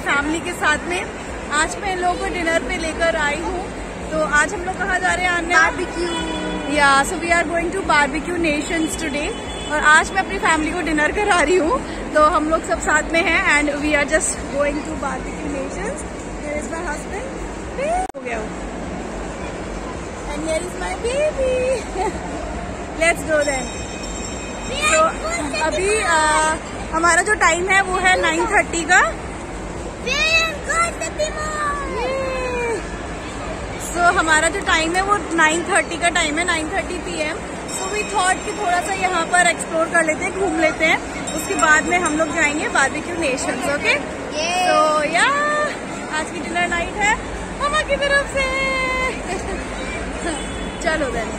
Family के साथ में। आज मैं इन लोगों को डिनर पे लेकर आई हूँ। तो आज हम लोग कहाँ जा रहे हैं आने बारबेक्यू या so we are going to barbecue nations today और आज मैं अपनी फैमिली को डिनर करा रही हूँ। तो हम लोग सब साथ में हैं and we are just going to barbecue nations here is my husband हो गया and here is my baby let's go then तो अभी आ, हमारा जो टाइम है वो है नाइन थर्टी का. सो so, हमारा जो टाइम है वो नाइन थर्टी का टाइम है nine thirty P M thought कि थोड़ा सा यहाँ पर एक्सप्लोर कर लेते हैं घूम लेते हैं। उसके बाद में हम लोग जाएँगे बारबेक्यू नेशंस ओके तो या आज की डिनर नाइट है। मामा की तरफ़ से। चलो then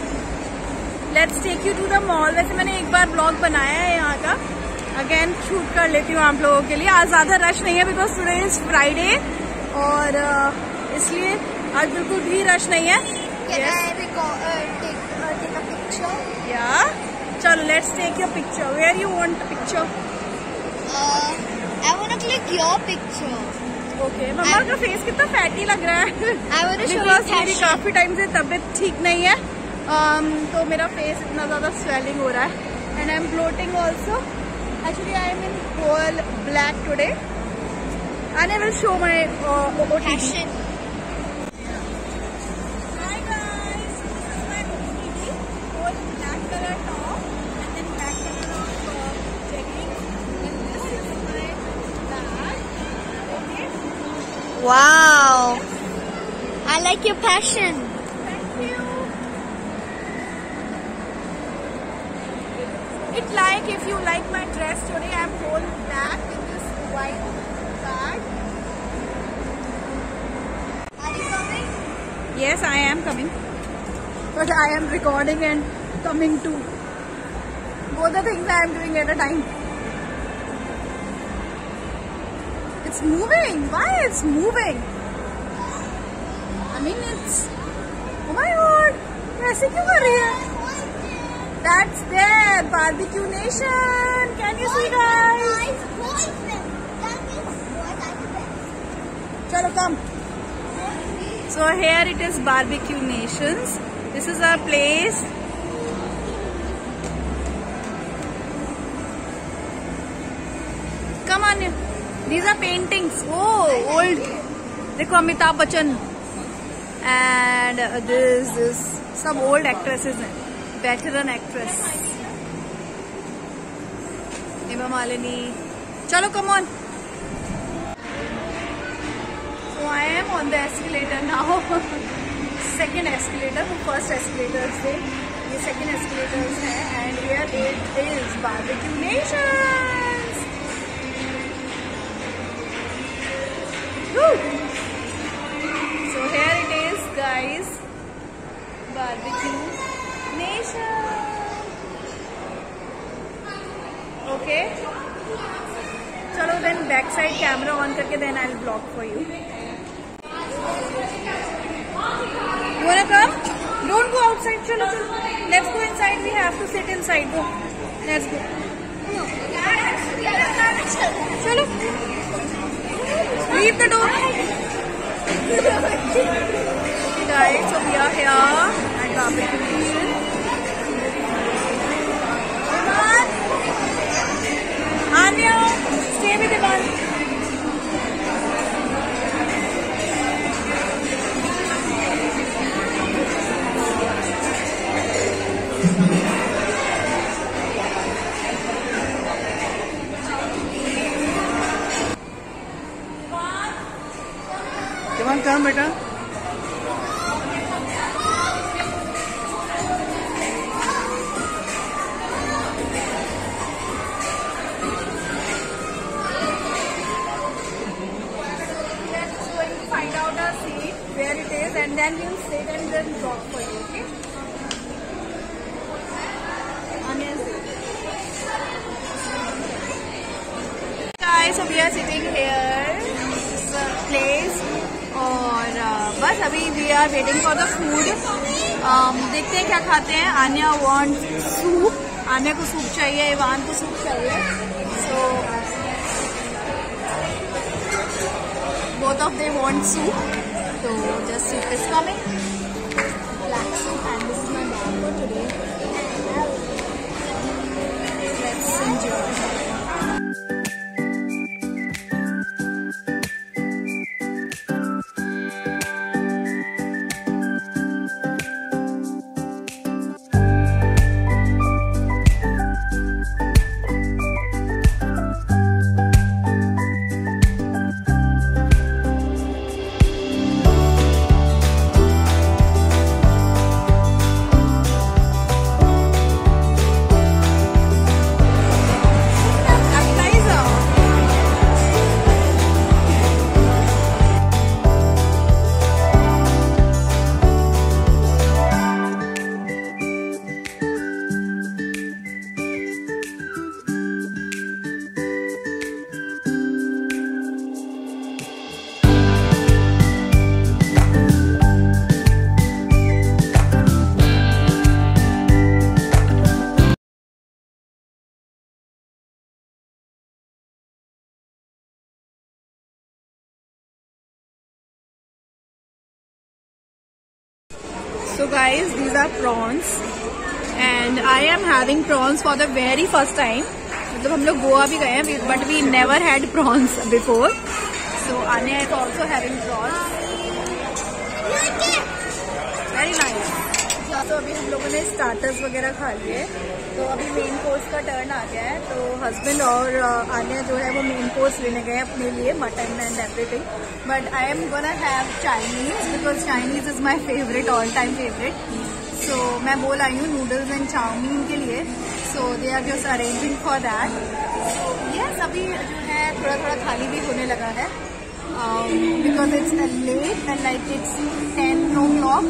let's take you to the mall वैसे मैंने एक बार ब्लॉग बनाया है यहाँ का। अगेन शूट कर लेती हूँ आप लोगों के लिए। आज ज़्यादा रश नहीं है बिकॉज़ टुडे इज़ फ्राइडे और uh, इसलिए आज बिल्कुल भी रश नहीं है। या चलो let's take your picture where you want picture I want to click your picture. Okay मम्मा का फेस कितना फैटी लग रहा है। Show you बिकॉज़ मेरी काफ़ी टाइम से तबीयत ठीक नहीं है। Um, तो मेरा फेस इतना ज़्यादा स्वेलिंग हो रहा है। And I am bloating also actually I am in whole black today and I will show my I like your passion. thank you. It's like if you like my dress today, I'm whole black in this white bag. Are you coming? Yes, I am coming. But I am recording and coming too. Both the things I am doing at a time. It's moving. Why it's moving? I mean it's. Oh my god! ऐसे क्यों कर रही है? That's there, barbecue nation. Can you see guys? Chalo, come. So here it is barbecue nations. This is our place. Come on. These are paintings. Oh, old. देखो Amitabh Bachchan and this is some old actresses veteran actress. Neva Malini. Chalo come on. So I am on the escalator now. Second escalator first escalator se ye second escalators there. And here it is barbecue nations. Woo! so here guys. Barbecue nation. Okay. चलो then back side camera on करके then I will block for you wanna come? Don't go outside. Chalo, chalo. Let's go inside. We have to sit inside. Go. Let's go. Chalo. Leave the door. Guys, so we are here at Barbecue Nation. and we'll sit and then drop for you, okay? Onions. Guys, so we are sitting here. This place. और बस अभी we are waiting for the food देखते हैं क्या खाते हैं Anya want soup Anya को soup चाहिए इवान को सूप चाहिए so both of they want soup So just soup is coming. Relax. And this is my bag for today. Let's enjoy. Having prawns for the very first time. मतलब हम लोग गोवा भी गए हैं but we never had prawns before so Anya is also having prawns very nice तो अभी हम लोगों ने स्टार्टर्स वगैरह खा लिए। तो अभी मेन कोर्स का टर्न आ गया है। तो हस्बैंड और uh, आन्या जो है वो मेन कोर्स लेने गए अपने लिए mutton and everything but I am gonna have Chinese because Chinese is my favourite all time favourite so मैं बोल आई हूँ नूडल्स एंड चाउमीन के लिए. So they are just arranging for that so yes अभी जो है थोड़ा थोड़ा खाली भी होने लगा है. Because it's late and like it's ten o'clock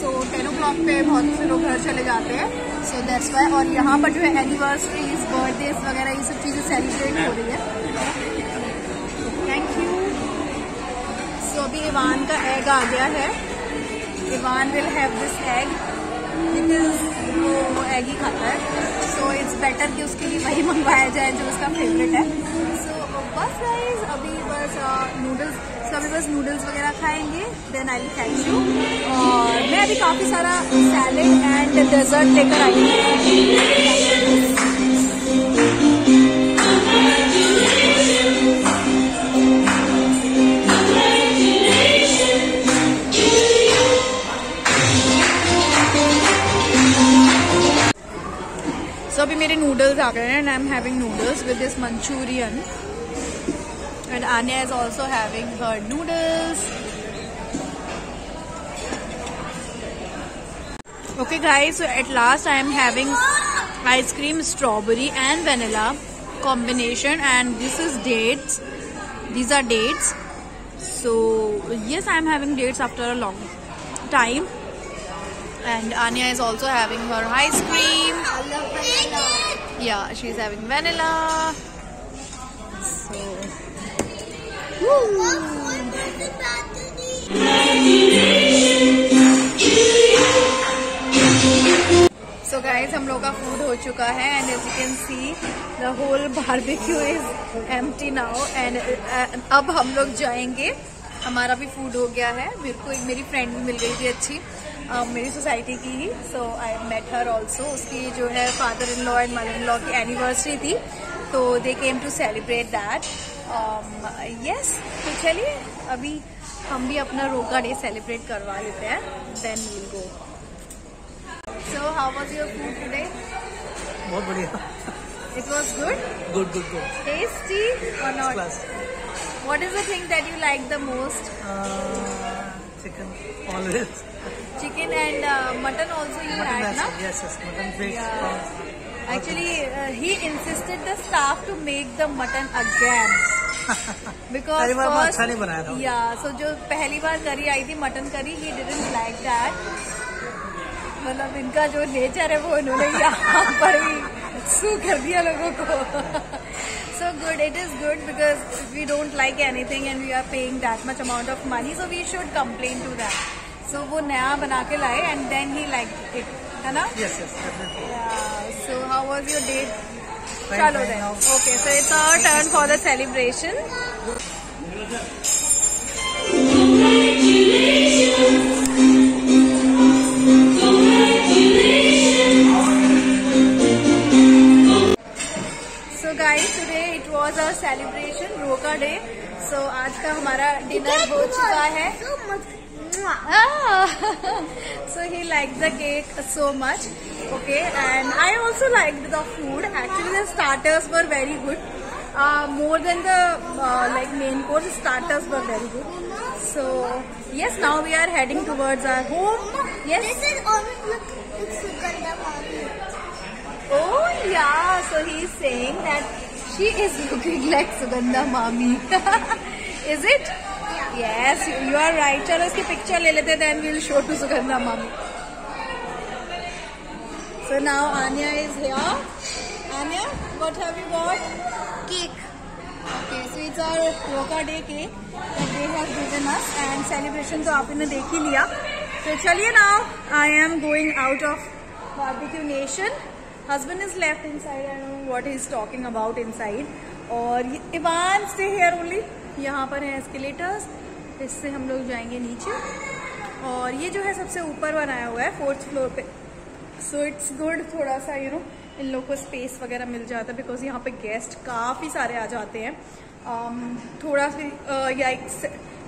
so ten o'clock पे बहुत से लोग घर चले जाते हैं. सो दैट्स वाई और यहाँ पर जो है एनिवर्सरीज बर्थडेज वगैरह, ये सब चीज़ें सेलिब्रेट हो रही है. थैंक यू सो अभी इवान का एग आ गया है. Evan will have this egg वो एग ही खाता है. सो इट्स बेटर कि उसके लिए वही मंगवाया जाए जो उसका फेवरेट है. सो बस गाइस अभी बस नूडल्स सो अभी बस नूडल्स वगैरह खाएँगे देन आई थैंक यू और मैं अभी काफ़ी सारा सैलेड एंड डेजर्ट लेकर आई हूँ. मेरे नूडल्स आ गए हैं and I am having noodles with this Manchurian and Anya is also having her noodles okay guys so at last I am having ice cream strawberry and vanilla combination and this is dates these are dates so yes I am having dates after a long time And Anya is also having her ice cream. I love vanilla. Yeah, she's having vanilla. So so guys हम लोग का food हो चुका है and as you can see the whole barbecue is empty now and अब हम लोग जाएँगे हमारा भी फ़ूड हो गया है मेरे को एक मेरी फ्रेंड भी मिल गई थी अच्छी uh, मेरी सोसाइटी की ही सो आई मेट हर ऑल्सो उसकी जो है father in law and mother in law की एनिवर्सरी थी तो they came to celebrate that yes तो चलिए अभी हम भी अपना रोका डे सेलिब्रेट करवा लेते हैं then will go so how was your food today बहुत बढ़िया। It was good good good good tasty or not? Class What is the thing that you like the most? Chicken always Chicken and uh, mutton also you mutton had, na? Yes yes mutton fish Yeah. Prawns. Actually, uh, he insisted the staff to make the mutton again. First, अच्छा नहीं बनाया था Yeah, so जो पहली बार करी आई थी mutton curry he didn't like that. मतलब इनका जो नेचर है वो उन्होंने यहाँ पर ही सू कर दिया लोगों को So good. It is good because we don't like anything and we are paying that much amount of money, so we should complain to that. So वो नया बना के लाए and then he liked it, है ना? Yes, yes, definitely. Yeah. So how was your date? Fine, Chalo fine then. now. Okay, so it's our turn for the celebration. का day so आज का हमारा डिनर हो चुका है। So he like the cake so much okay and I also like the food actually the starters were very good more then the like main course starters were very good so yes now we are heading towards our home yes oh yeah so he saying that she is looking like Sugandha Mami. is it? Yeah. Yes, you, are right. चलो इसकी picture ले लेते हैं, then we'll show to Sugandha Mami. So now Anya is here. Anya, what have you got? Cake. Okay, so it's our Roka Day cake that they have given us and celebration तो आपने देख ही लिया. तो चलिए now I am going out of barbecue nation. Husband is left inside. I don't know what he is talking about inside. और Evan stay here only यहाँ पर है एस्केलेटर्स इससे हम लोग जाएँगे नीचे. और ये जो है सबसे ऊपर बनाया हुआ है फोर्थ फ्लोर पे सो इट्स गुड थोड़ा सा यू नो इन लोग को स्पेस वगैरह मिल जाता है बिकॉज़ यहाँ पे गेस्ट काफ़ी सारे आ जाते हैं um, थोड़ा सी uh, या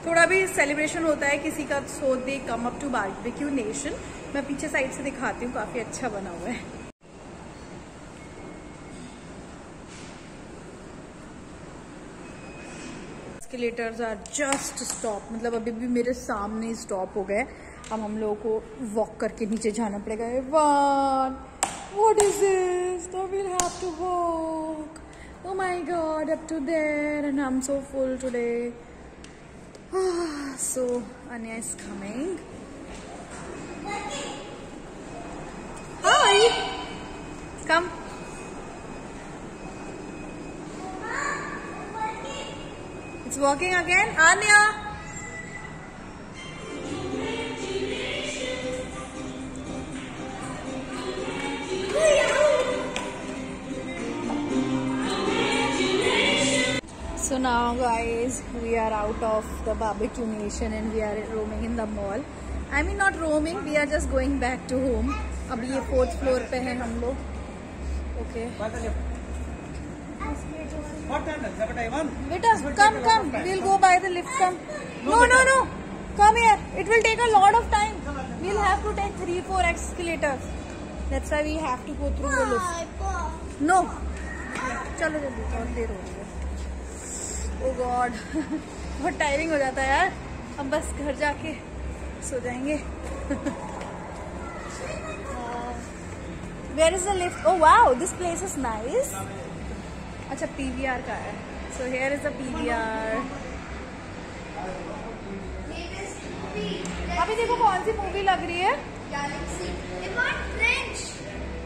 थोड़ा भी सेलिब्रेशन होता है किसी का so they come up to barbecue nation मैं पीछे साइड से दिखाती हूँ काफ़ी अच्छा बना हुआ है एस्केलेटर्स आर जस्ट स्टॉप मतलब अभी भी मेरे सामने स्टॉप हो गए अब हम लोगों को वॉक करके नीचे जाना पड़ेगा one what is this will have to walk Oh my god, up to there, and I'm so full today. so, Anya is coming. Hi! Come. It's walking again. Anya! So now guys, we are out of the barbecue nation and we are roaming in the mall. I mean not roaming, we are just going back to home. अभी ये fourth floor पे हैं हम लोग. Okay. What time? Seven day one. Beta, come, come. We'll go by the lift. Come. No, no, no. Come here. It will take a lot of time. We'll have to take three, four escalators. That's why we have to go through the lift. No. चलो जल्दी बहुत देर हो रही है ओ God बहुत tiring हो जाता है यार अब बस घर जाके सो जाएँगे where is the lift oh wow this place is nice अच्छा पीवीआर का है। So here is the PVR अभी देखो कौन सी मूवी लग रही है.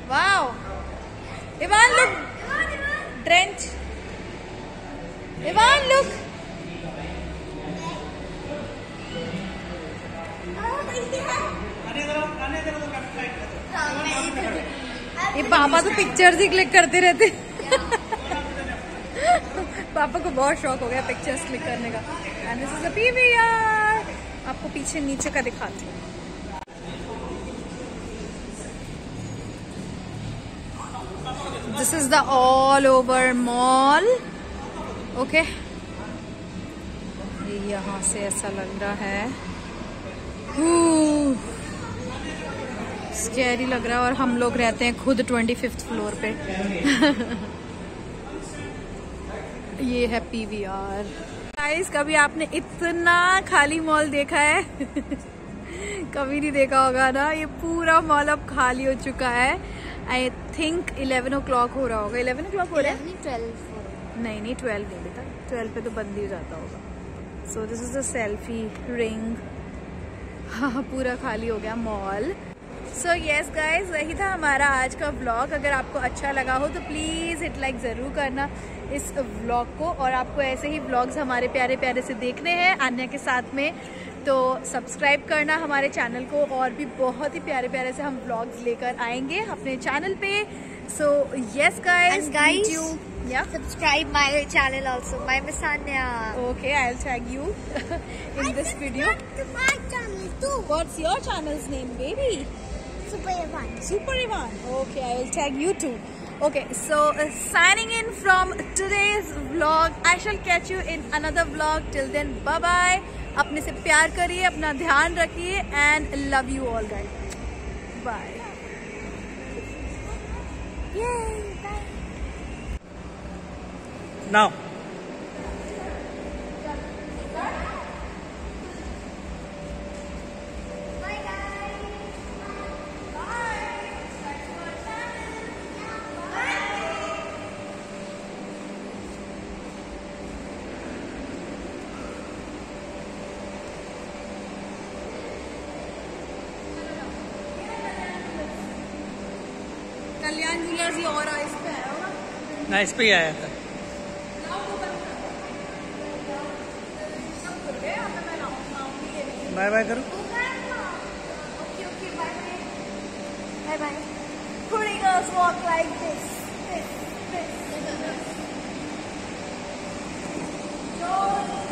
Wow Evan look. Drench Evan look ये पापा तो पिक्चर्स ही क्लिक करते रहते। पापा को बहुत शौक हो गया पिक्चर्स क्लिक करने का। And this is a PVR आपको पीछे नीचे का दिखाती हूँ। This is the all over mall okay यहाँ से ऐसा लग रहा है। स्कैरी लग रहा है और हम लोग रहते हैं खुद ट्वेंटी फिफ्थ फ्लोर पे। ये है पीवीआर गाइस कभी आपने इतना खाली मॉल देखा है? कभी नहीं देखा होगा ना? ये पूरा मॉल अब खाली हो चुका है। I think eleven o'clock हो रहा होगा। इलेवन ओ क्लॉक हो? रहा है। नहीं नहीं ट्वेल्व नहीं बेटा। ट्वेल्व पे तो बंद ही हो जाता होगा। So this is the selfie ring हाँ पूरा खाली हो गया मॉल सो येस गाइज़ वही था हमारा आज का ब्लॉग अगर आपको अच्छा लगा हो तो प्लीज़ हिट लाइक ज़रूर करना। इस व्लॉग को और आपको ऐसे ही व्लॉग्स हमारे प्यारे प्यारे से देखने हैं अन्य के साथ में तो सब्सक्राइब करना हमारे चैनल को और भी बहुत ही प्यारे प्यारे से हम व्लॉग्स लेकर आएँगे अपने चैनल पे so yes guys guys, you yeah Subscribe my channel also. My Miss Anya. Okay I will tag you in this video my channel too. What's your channel's name baby Super Evan. Super Ivan. Okay, I will tag you too. Okay, so uh, signing in from today's vlog. I shall catch you in another vlog. Till then, bye bye. अपने से प्यार करिए अपना ध्यान रखिए and love you all guys bye Yay! Bye. Now. Kalyan Jewellers ये और इस पे आया होगा ना इस पे ही आया था बाय बाय करो bye bye. Pretty girls walk like this. This, this. So